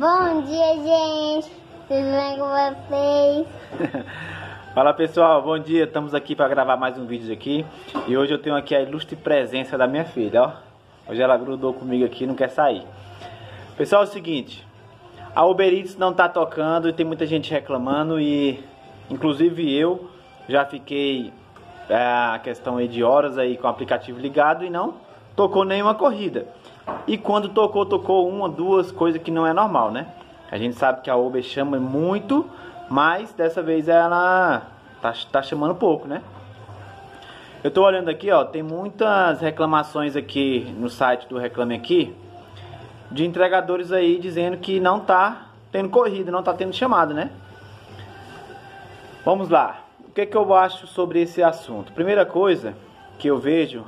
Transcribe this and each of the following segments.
Bom dia, gente. Tudo bem com vocês? Fala pessoal, bom dia. Estamos aqui para gravar mais um vídeo aqui. E hoje eu tenho aqui a ilustre presença da minha filha, ó. Hoje ela grudou comigo aqui, não quer sair. Pessoal, é o seguinte. A Uber Eats não tá tocando e tem muita gente reclamando e inclusive eu já fiquei é, a questão aí de horas aí com o aplicativo ligado e não tocou nenhuma corrida. E quando tocou, tocou uma, duas coisas que não é normal, né? A gente sabe que a Uber chama muito, mas dessa vez ela tá, tá chamando pouco, né? Eu tô olhando aqui, ó, tem muitas reclamações aqui no site do Reclame Aqui de entregadores aí dizendo que não tá tendo corrida, não tá tendo chamada, né? Vamos lá. O que, que eu acho sobre esse assunto? Primeira coisa que eu vejo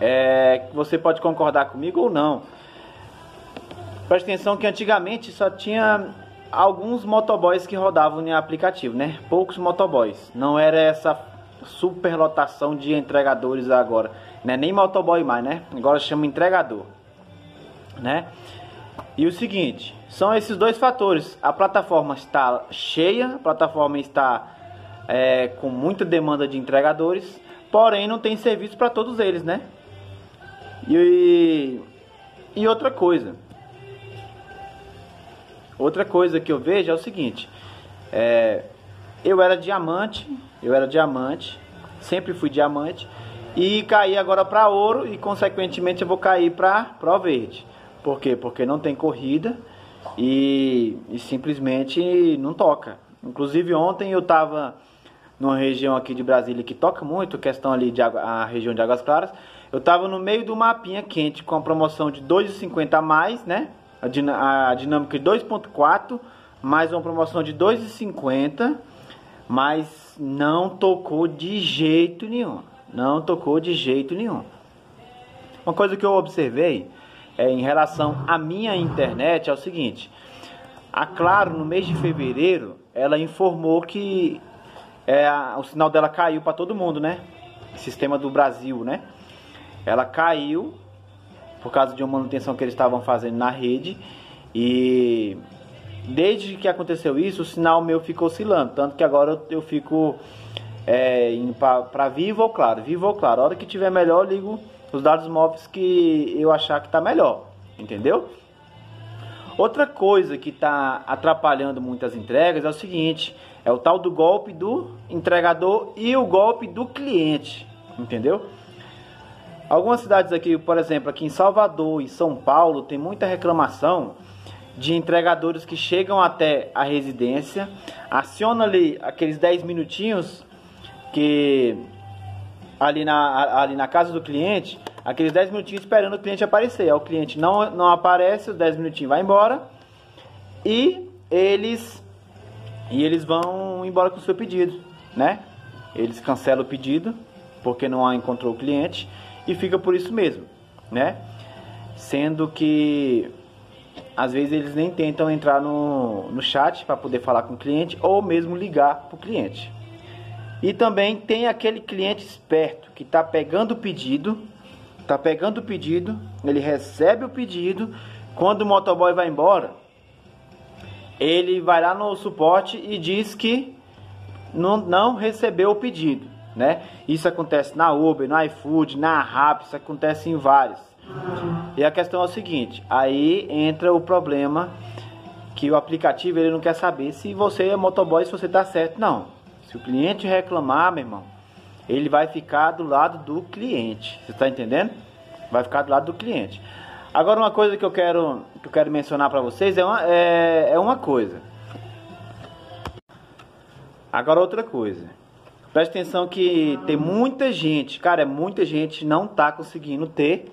é, você pode concordar comigo ou não. Preste atenção que antigamente só tinha alguns motoboys que rodavam em aplicativo, né? Poucos motoboys. Não era essa superlotação de entregadores agora. Não é nem motoboy mais, né? Agora chama entregador, né? E o seguinte, são esses dois fatores. A plataforma está cheia, a plataforma está é, com muita demanda de entregadores, porém não tem serviço para todos eles, né? E, e outra coisa. Outra coisa que eu vejo é o seguinte. É, eu era diamante, eu era diamante, sempre fui diamante e caí agora para ouro e consequentemente eu vou cair para pro verde. Por quê? Porque não tem corrida e, e simplesmente não toca. Inclusive ontem eu estava numa região aqui de Brasília que toca muito, questão ali de água, a região de Águas Claras. Eu estava no meio do mapinha quente com a promoção de 2,50 a mais, né? A, a dinâmica de 2,4 mais uma promoção de 2,50, mas não tocou de jeito nenhum. Não tocou de jeito nenhum. Uma coisa que eu observei é, em relação à minha internet é o seguinte: a Claro, no mês de fevereiro, ela informou que é, o sinal dela caiu para todo mundo, né? Sistema do Brasil, né? ela caiu por causa de uma manutenção que eles estavam fazendo na rede. E desde que aconteceu isso o sinal meu ficou oscilando. Tanto que agora eu, eu fico é, indo para vivo ou claro. Vivo ou claro. A hora que tiver melhor eu ligo os dados móveis que eu achar que está melhor entendeu? Outra coisa que está atrapalhando muitas entregas é o seguinte é o tal do golpe do entregador e o golpe do cliente entendeu Algumas cidades aqui, por exemplo, aqui em Salvador e São Paulo, tem muita reclamação de entregadores que chegam até a residência, aciona ali aqueles 10 minutinhos que ali na, ali na casa do cliente, aqueles 10 minutinhos esperando o cliente aparecer. Aí o cliente não, não aparece, os 10 minutinhos vai embora e eles e eles vão embora com o seu pedido, né? Eles cancelam o pedido porque não encontrou o cliente e fica por isso mesmo, né? Sendo que às vezes eles nem tentam entrar no, no chat para poder falar com o cliente ou mesmo ligar para o cliente. E também tem aquele cliente esperto que está pegando o pedido, está pegando o pedido, ele recebe o pedido, quando o motoboy vai embora, ele vai lá no suporte e diz que não, não recebeu o pedido né? Isso acontece na Uber, no iFood, na Rap, isso acontece em vários. E a questão é o seguinte, aí entra o problema que o aplicativo ele não quer saber se você é motoboy, se você está certo, não. Se o cliente reclamar, meu irmão, ele vai ficar do lado do cliente. Você está entendendo? Vai ficar do lado do cliente. Agora uma coisa que eu quero que eu quero mencionar para vocês é uma, é, é uma coisa. Agora outra coisa. Preste atenção que tem muita gente, cara, é muita gente não tá conseguindo ter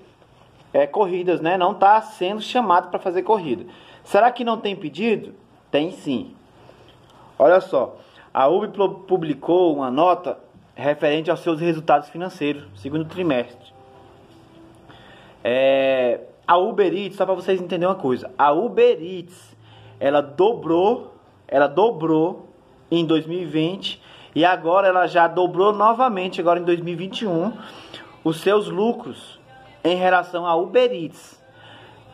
é, corridas, né? Não tá sendo chamado para fazer corrida. Será que não tem pedido? Tem sim. Olha só, a UB publicou uma nota referente aos seus resultados financeiros, segundo trimestre. É, a Uber Eats, só para vocês entenderem uma coisa, a Uber Eats, ela dobrou, ela dobrou em 2020 e agora ela já dobrou novamente, agora em 2021, os seus lucros em relação a Uber Eats.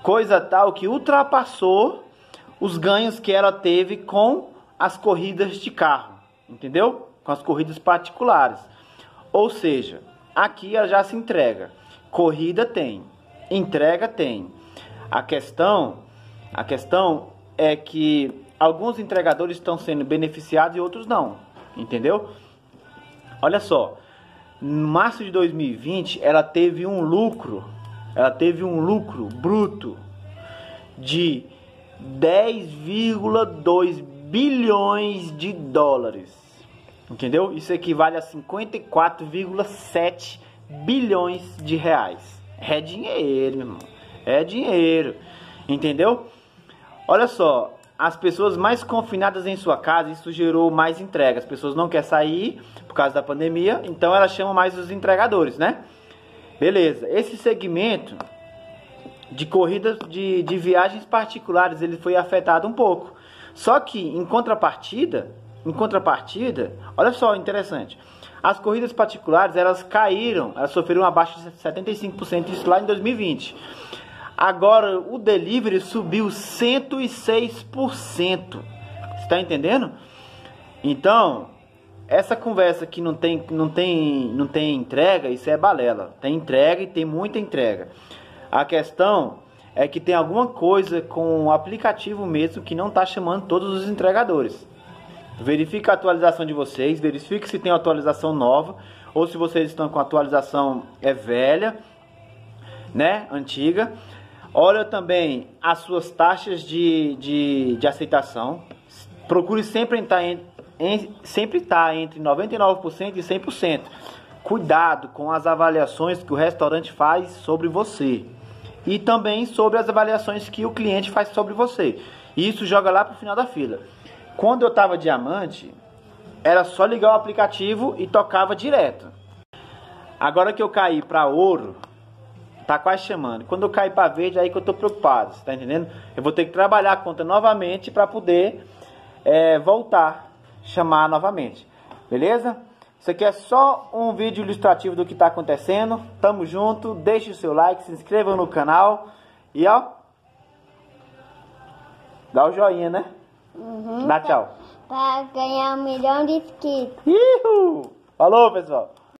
Coisa tal que ultrapassou os ganhos que ela teve com as corridas de carro, entendeu? Com as corridas particulares. Ou seja, aqui ela já se entrega. Corrida tem, entrega tem. A questão, a questão é que alguns entregadores estão sendo beneficiados e outros não, entendeu? Olha só, em março de 2020 ela teve um lucro, ela teve um lucro bruto de 10,2 bilhões de dólares. Entendeu? Isso equivale a 54,7 bilhões de reais. É dinheiro, meu irmão. É dinheiro. Entendeu? Olha só, as pessoas mais confinadas em sua casa, isso gerou mais entregas. As pessoas não querem sair por causa da pandemia, então elas chamam mais os entregadores, né? Beleza. Esse segmento de corridas de, de viagens particulares ele foi afetado um pouco. Só que em contrapartida, em contrapartida, olha só interessante. As corridas particulares elas caíram, elas sofreram uma baixa de 75% isso lá em 2020. Agora o delivery subiu 106%. Está entendendo? Então, essa conversa que não tem, não tem, não tem entrega, isso é balela. Tem entrega e tem muita entrega. A questão é que tem alguma coisa com o aplicativo mesmo que não está chamando todos os entregadores. Verifique a atualização de vocês, verifique se tem atualização nova ou se vocês estão com atualização é velha, né, antiga. Olha também as suas taxas de, de, de aceitação. Procure sempre estar, em, em, sempre estar entre 99% e 100%. Cuidado com as avaliações que o restaurante faz sobre você e também sobre as avaliações que o cliente faz sobre você. Isso joga lá para o final da fila. Quando eu estava diamante, era só ligar o aplicativo e tocava direto. Agora que eu caí para ouro, tá quase chamando. Quando eu cair para verde, aí que eu tô preocupado, tá entendendo? Eu vou ter que trabalhar a conta novamente para poder é, voltar, chamar novamente. Beleza? Isso aqui é só um vídeo ilustrativo do que está acontecendo. Tamo junto, deixe o seu like, se inscreva no canal e ó, dá o joinha, né? Uhum, Dá tchau. Para ganhar um milhão de inscritos. Ihu! Falou, pessoal!